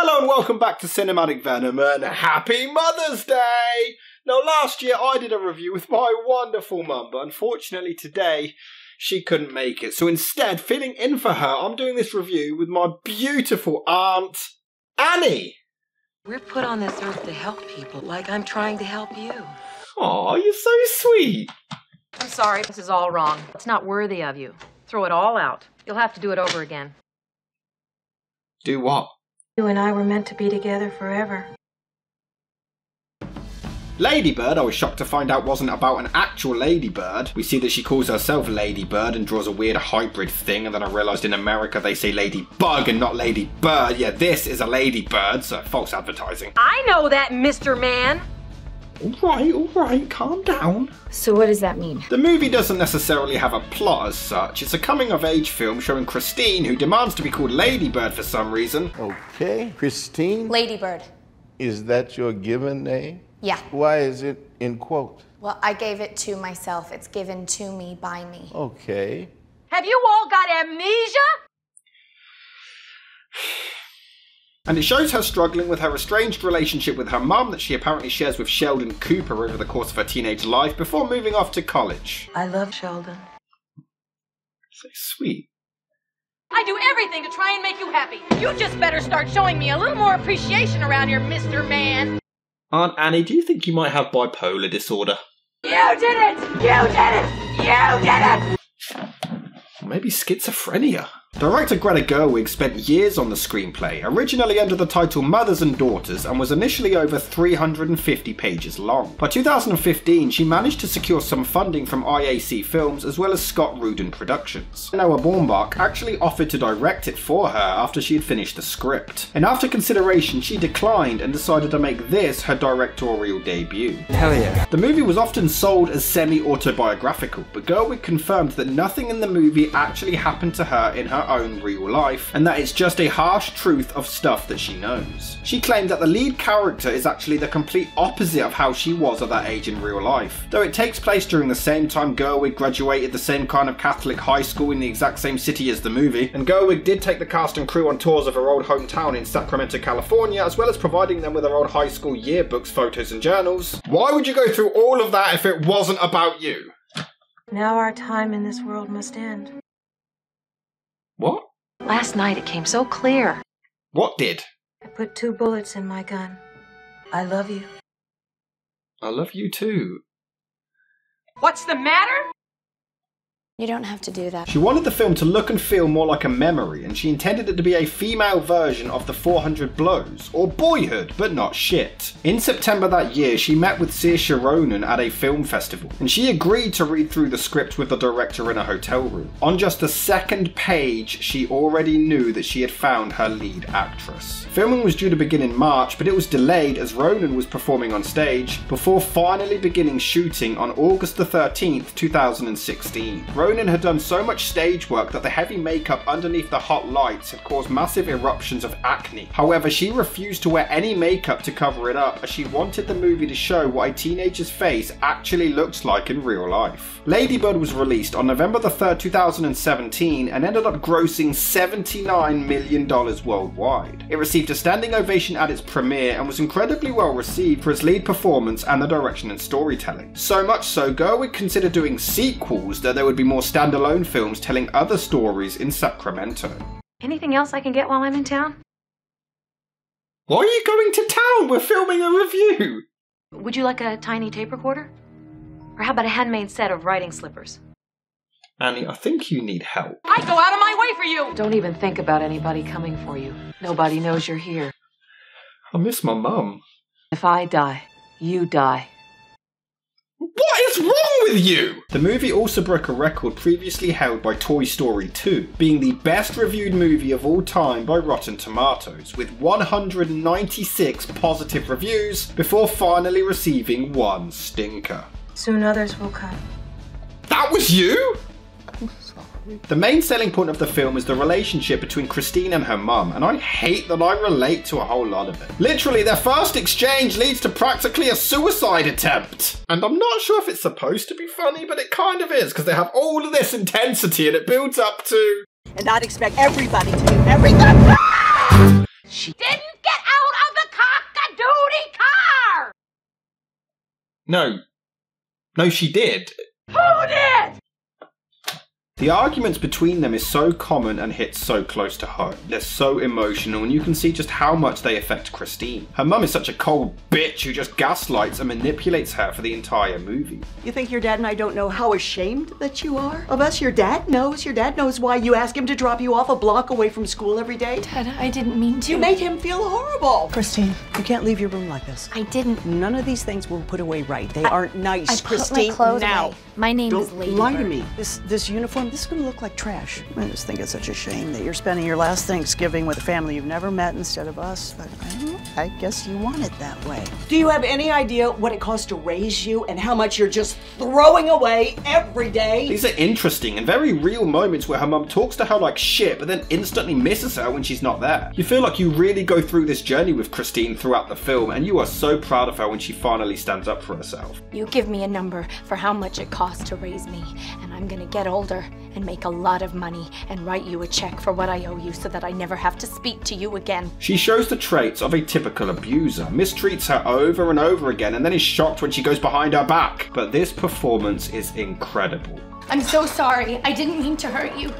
Hello and welcome back to Cinematic Venom and happy Mother's Day! Now, last year I did a review with my wonderful mum, but unfortunately today she couldn't make it. So instead, filling in for her, I'm doing this review with my beautiful aunt, Annie. We're put on this earth to help people, like I'm trying to help you. Aw, you're so sweet. I'm sorry, this is all wrong. It's not worthy of you. Throw it all out. You'll have to do it over again. Do what? You and I were meant to be together forever. Ladybird, I was shocked to find out wasn't about an actual ladybird. We see that she calls herself Ladybird and draws a weird hybrid thing, and then I realised in America they say Ladybug and not Ladybird. Yeah, this is a Ladybird, so false advertising. I know that, Mr. Man! Alright, alright, calm down. So, what does that mean? The movie doesn't necessarily have a plot as such. It's a coming of age film showing Christine, who demands to be called Ladybird for some reason. Okay. Christine, Ladybird. is that your given name? Yeah. Why is it in quote? Well, I gave it to myself. It's given to me by me. Okay. Have you all got amnesia? And it shows her struggling with her estranged relationship with her mum that she apparently shares with Sheldon Cooper over the course of her teenage life before moving off to college. I love Sheldon. So sweet. I do everything to try and make you happy. You just better start showing me a little more appreciation around here, Mr. Man. Aunt Annie, do you think you might have bipolar disorder? You did it! You did it! You did it! Maybe schizophrenia? Director Greta Gerwig spent years on the screenplay, originally under the title Mothers and Daughters, and was initially over 350 pages long. By 2015, she managed to secure some funding from IAC Films as well as Scott Rudin Productions. Noah Baumbach actually offered to direct it for her after she had finished the script. And after consideration, she declined and decided to make this her directorial debut. Hell yeah. The movie was often sold as semi autobiographical, but Gerwig confirmed that nothing in the movie actually happened to her in her own real life, and that it's just a harsh truth of stuff that she knows. She claimed that the lead character is actually the complete opposite of how she was at that age in real life. Though it takes place during the same time Gerwig graduated the same kind of Catholic high school in the exact same city as the movie, and Gerwig did take the cast and crew on tours of her old hometown in Sacramento, California, as well as providing them with her old high school yearbooks, photos, and journals. Why would you go through all of that if it wasn't about you? Now our time in this world must end. What? Last night it came so clear. What did? I put two bullets in my gun. I love you. I love you too. What's the matter? You don't have to do that. She wanted the film to look and feel more like a memory, and she intended it to be a female version of the 400 Blows, or Boyhood, but not shit. In September that year, she met with Saoirse Ronan at a film festival, and she agreed to read through the script with the director in a hotel room. On just the second page, she already knew that she had found her lead actress. Filming was due to begin in March, but it was delayed as Ronan was performing on stage, before finally beginning shooting on August the 13th, 2016. Ronan had done so much stage work that the heavy makeup underneath the hot lights had caused massive eruptions of acne. However, she refused to wear any makeup to cover it up as she wanted the movie to show what a teenager's face actually looks like in real life. Ladybird was released on November the 3rd, 2017 and ended up grossing $79 million worldwide. It received a standing ovation at its premiere and was incredibly well received for its lead performance and the direction and storytelling. So much so, Gerwig considered doing sequels that there would be more standalone films telling other stories in Sacramento. Anything else I can get while I'm in town? Why are you going to town? We're filming a review! Would you like a tiny tape recorder? Or how about a handmade set of riding slippers? Annie, I think you need help. I'd go out of my way for you. Don't even think about anybody coming for you. Nobody knows you're here. I miss my mum. If I die, you die. What is wrong with you? The movie also broke a record previously held by Toy Story 2, being the best reviewed movie of all time by Rotten Tomatoes, with 196 positive reviews before finally receiving one stinker. Soon others will come. That was you? The main selling point of the film is the relationship between Christine and her mum, and I hate that I relate to a whole lot of it. Literally, their first exchange leads to practically a suicide attempt. And I'm not sure if it's supposed to be funny, but it kind of is, because they have all of this intensity and it builds up to. And I'd expect everybody to do everything. she didn't get out of the cock a doody car! No. No, she did. Who did? The arguments between them is so common and hits so close to home. They're so emotional, and you can see just how much they affect Christine. Her mum is such a cold bitch who just gaslights and manipulates her for the entire movie. You think your dad and I don't know how ashamed that you are of us? Your dad knows. Your dad knows why you ask him to drop you off a block away from school every day. Dad, I didn't mean to. You made him feel horrible. Christine, you can't leave your room like this. I didn't. None of these things were put away right. They aren't nice, I put Christine. my clothes now. away. My name is Don't Lady lie to me. This this uniform, this is gonna look like trash. I just think it's such a shame that you're spending your last Thanksgiving with a family you've never met instead of us. But I, don't know, I guess you want it that way. Do you have any idea what it costs to raise you and how much you're just throwing away every day? These are interesting and very real moments where her mum talks to her like shit, but then instantly misses her when she's not there. You feel like you really go through this journey with Christine throughout the film, and you are so proud of her when she finally stands up for herself. You give me a number for how much it costs to raise me, and I'm gonna get older and make a lot of money and write you a check for what I owe you so that I never have to speak to you again. She shows the traits of a typical abuser, mistreats her over and over again, and then is shocked when she goes behind her back. But this performance is incredible. I'm so sorry. I didn't mean to hurt you.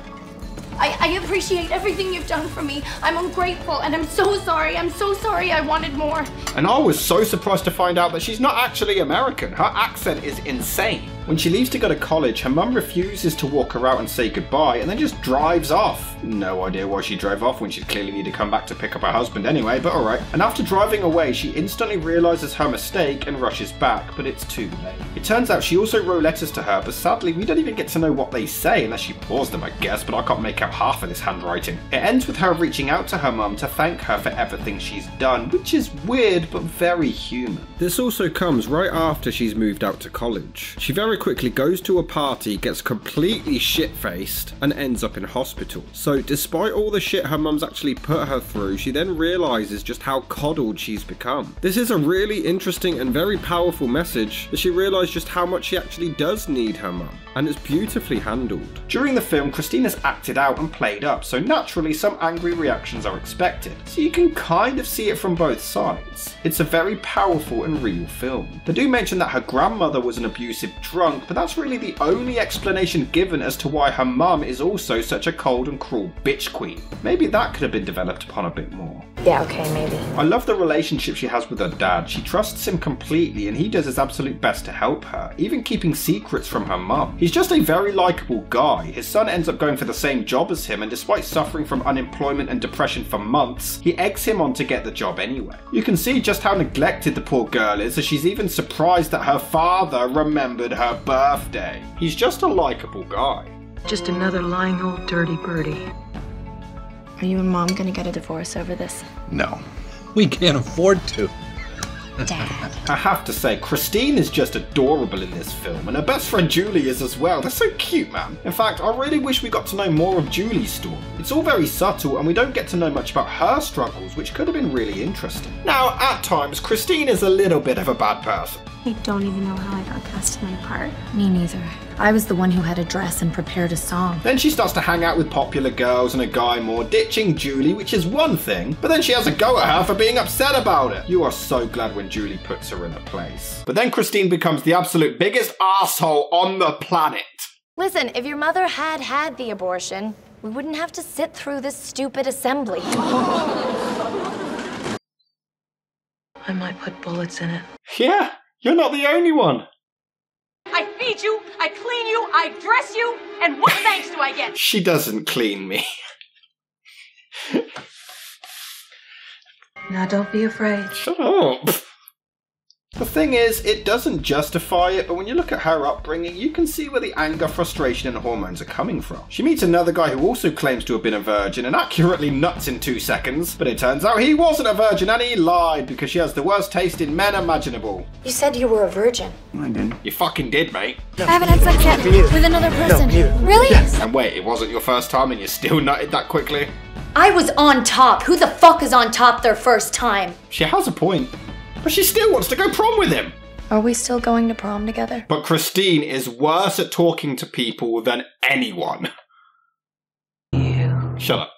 I, I appreciate everything you've done for me. I'm ungrateful and I'm so sorry. I'm so sorry I wanted more. And I was so surprised to find out that she's not actually American. Her accent is insane. When she leaves to go to college, her mum refuses to walk her out and say goodbye and then just drives off. No idea why she drove off when she'd clearly need to come back to pick up her husband anyway, but alright. And after driving away, she instantly realizes her mistake and rushes back, but it's too late. It turns out she also wrote letters to her, but sadly we don't even get to know what they say unless she paused them, I guess, but I can't make out half of this handwriting. It ends with her reaching out to her mum to thank her for everything she's done, which is weird but very human. This also comes right after she's moved out to college. She very quickly goes to a party, gets completely shit faced, and ends up in hospital. So, despite all the shit her mum's actually put her through, she then realizes just how coddled she's become. This is a really interesting and very powerful message that she realized just how much she actually does need her mum, and it's beautifully handled. During the film, Christina's acted out and played up, so naturally some angry reactions are expected. So you can kind of see it from both sides. It's a very powerful and real film. They do mention that her grandmother was an abusive drunk, but that's really the only explanation given as to why her mum is also such a cold and cruel bitch queen. Maybe that could have been developed upon a bit more. Yeah, okay, maybe. I love the relationship she has with her dad. She trusts him completely and he does his absolute best to help her, even keeping secrets from her mum. He's just a very likable guy. His son ends up going for the same job as him and despite suffering from unemployment and depression for months, he eggs him on to get the job anyway. You can see just how neglected the poor girl is as she's even surprised that her father remembered her birthday. He's just a likable guy. Just another lying old dirty birdie. Are you and mom gonna get a divorce over this? No. We can't afford to. Dad. I have to say, Christine is just adorable in this film, and her best friend Julie is as well. They're so cute, man. In fact, I really wish we got to know more of Julie's story. It's all very subtle, and we don't get to know much about her struggles, which could have been really interesting. Now, at times, Christine is a little bit of a bad person. I don't even know how I got cast in my part. Me neither. I was the one who had a dress and prepared a song. Then she starts to hang out with popular girls and a guy more, ditching Julie, which is one thing, but then she has a go at her for being upset about it. You are so glad when Julie puts her in her place. But then Christine becomes the absolute biggest asshole on the planet. Listen, if your mother had had the abortion, we wouldn't have to sit through this stupid assembly. I might put bullets in it. Yeah, you're not the only one. I feed you, I clean you, I dress you, and what thanks do I get? She doesn't clean me. Now don't be afraid. Shut up. The thing is, it doesn't justify it, but when you look at her upbringing, you can see where the anger, frustration, and hormones are coming from. She meets another guy who also claims to have been a virgin and accurately nuts in two seconds, but it turns out he wasn't a virgin and he lied because she has the worst taste in men imaginable. You said you were a virgin. I didn't. You fucking did, mate. I haven't had sex yet with another person. really? Yes. And wait, it wasn't your first time and you still nutted that quickly? I was on top. Who the fuck is on top their first time? She has a point, but she still wants to go prom with him. Are we still going to prom together? But Christine is worse at talking to people than anyone. You. Shut up.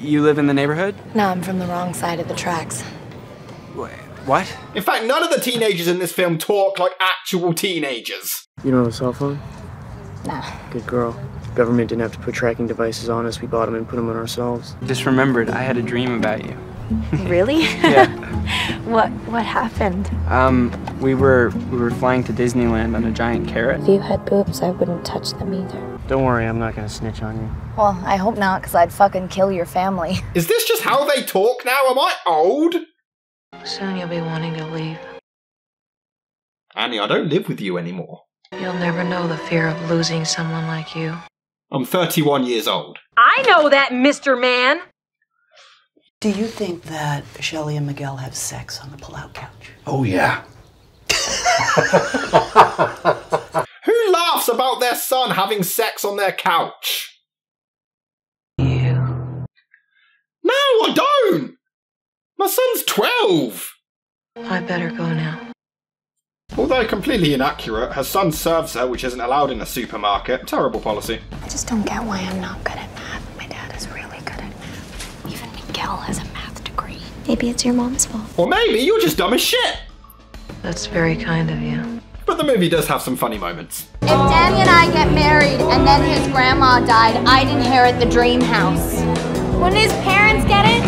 You live in the neighborhood? No, I'm from the wrong side of the tracks. Wait, What? In fact, none of the teenagers in this film talk like actual teenagers. You don't have a cell phone? Nah. Good girl. Government didn't have to put tracking devices on us. We bought them and put them on ourselves. Just remembered, I had a dream about you. Really? Yeah. what what happened? Um, we were we were flying to Disneyland on a giant carrot. If you had boobs, I wouldn't touch them either. Don't worry, I'm not gonna snitch on you. Well, I hope not, because I'd fucking kill your family. Is this just how they talk now? Am I old? Soon you'll be wanting to leave. Annie, I don't live with you anymore. You'll never know the fear of losing someone like you. I'm 31 years old. I know that, Mr. Man. Do you think that Shelley and Miguel have sex on the pull-out couch? Oh, yeah. Who laughs about their son having sex on their couch? You. No, I don't! My son's 12! I better go now. Although completely inaccurate, her son serves her, which isn't allowed in a supermarket. Terrible policy. I just don't get why I'm not good at math. My dad is really good at math. Even has a math degree. Maybe it's your mom's fault. Or maybe you're just dumb as shit! That's very kind of you. But the movie does have some funny moments. If Danny and I get married and then his grandma died, I'd inherit the dream house. Wouldn't his parents get it?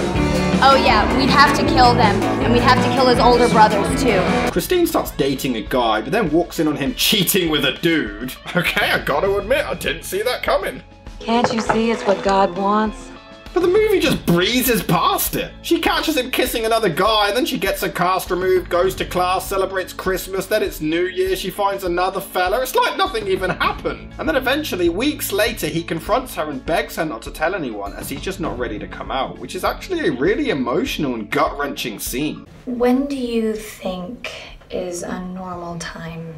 Oh yeah, we'd have to kill them, and we'd have to kill his older brothers too. Christine starts dating a guy, but then walks in on him cheating with a dude. Okay, I gotta admit, I didn't see that coming. Can't you see it's what God wants? But the movie just breezes past it. She catches him kissing another guy, then she gets her cast removed, goes to class, celebrates Christmas, then it's New Year, she finds another fella. It's like nothing even happened. And then eventually, weeks later, he confronts her and begs her not to tell anyone as he's just not ready to come out, which is actually a really emotional and gut wrenching scene. When do you think is a normal time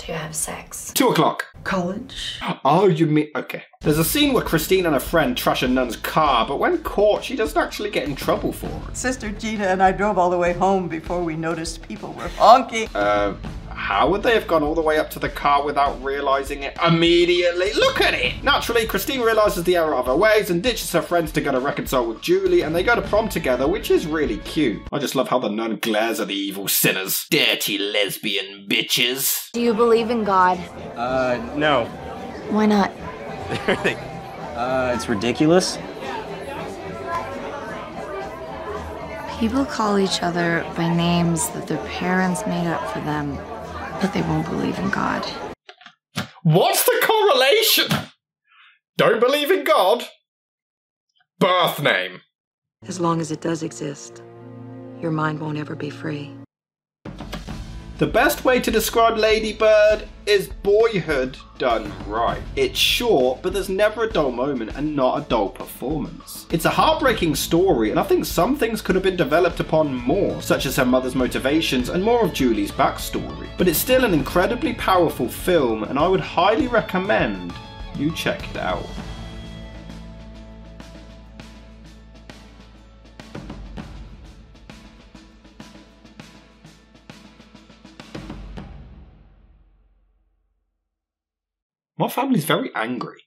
to have sex? Two o'clock. College? Oh, you mean. Okay. There's a scene where Christine and her friend trash a nun's car, but when caught, she doesn't actually get in trouble for it. Sister Gina and I drove all the way home before we noticed people were honking. Uh, how would they have gone all the way up to the car without realizing it immediately? Look at it! Naturally, Christine realizes the error of her ways and ditches her friends to go to reconcile with Julie, and they go to prom together, which is really cute. I just love how the nun glares at the evil sinners. Dirty lesbian bitches. Do you believe in God? Uh, no. Why not? uh, it's ridiculous. People call each other by names that their parents made up for them, but they won't believe in God. What's the correlation? Don't believe in God? Birth name. As long as it does exist, your mind won't ever be free. The best way to describe Ladybird is boyhood done right. It's short, but there's never a dull moment and not a dull performance. It's a heartbreaking story, and I think some things could have been developed upon more, such as her mother's motivations and more of Julie's backstory. But it's still an incredibly powerful film, and I would highly recommend you check it out. My family's very angry.